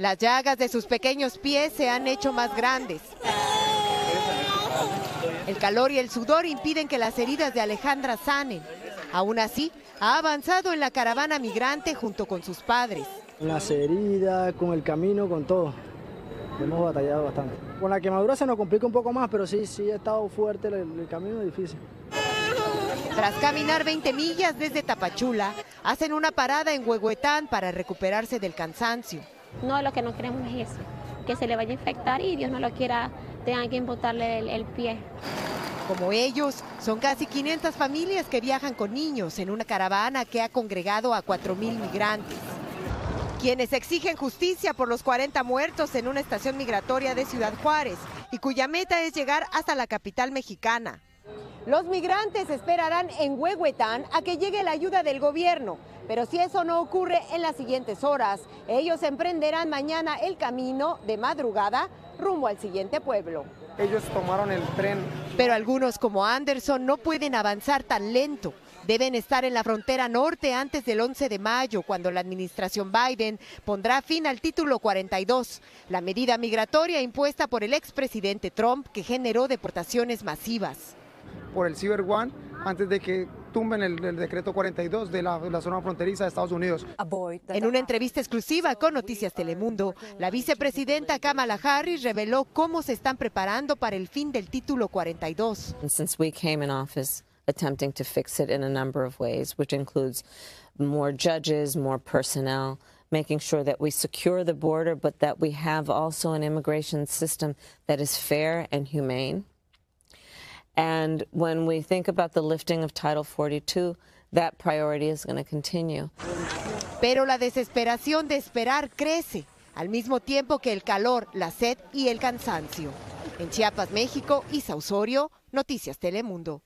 Las llagas de sus pequeños pies se han hecho más grandes. El calor y el sudor impiden que las heridas de Alejandra sanen. Aún así, ha avanzado en la caravana migrante junto con sus padres. Con las heridas, con el camino, con todo. Hemos batallado bastante. Con la quemadura se nos complica un poco más, pero sí, sí ha estado fuerte el, el camino difícil. Tras caminar 20 millas desde Tapachula, hacen una parada en Huehuetán para recuperarse del cansancio. No, lo que no queremos es eso, que se le vaya a infectar y Dios no lo quiera, tengan que imputarle el, el pie. Como ellos, son casi 500 familias que viajan con niños en una caravana que ha congregado a 4.000 migrantes. Quienes exigen justicia por los 40 muertos en una estación migratoria de Ciudad Juárez y cuya meta es llegar hasta la capital mexicana. Los migrantes esperarán en Huehuetán a que llegue la ayuda del gobierno, pero si eso no ocurre en las siguientes horas, ellos emprenderán mañana el camino de madrugada rumbo al siguiente pueblo. Ellos tomaron el tren. Pero algunos como Anderson no pueden avanzar tan lento. Deben estar en la frontera norte antes del 11 de mayo, cuando la administración Biden pondrá fin al título 42, la medida migratoria impuesta por el expresidente Trump que generó deportaciones masivas por el Cyber One antes de que tumben el, el decreto 42 de la, la, zona fronteriza de Estados Unidos. En una entrevista exclusiva con Noticias Telemundo, la vicepresidenta Kamala Harris reveló cómo se están preparando para el fin del título 42. Since we came in office, attempting to fix it in a number of ways, which includes more judges, more personnel, making sure that we secure the border, but that we have also an immigration system that is fair and humane. And when we think about the lifting of Title 42, that priority is going to continue. Pero la desesperación de esperar crece, al mismo tiempo que el calor, la sed y el cansancio. En Chiapas, México, Isa Osorio, Noticias Telemundo.